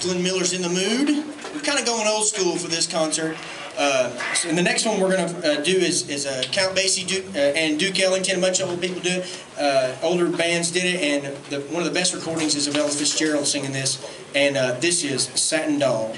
Glenn Miller's in the mood. We're kind of going old school for this concert. Uh, so and the next one we're going to uh, do is, is uh, Count Basie Duke, uh, and Duke Ellington. A bunch of old people do it. Uh, older bands did it, and the, one of the best recordings is of Ella Fitzgerald singing this. And uh, this is Satin Doll.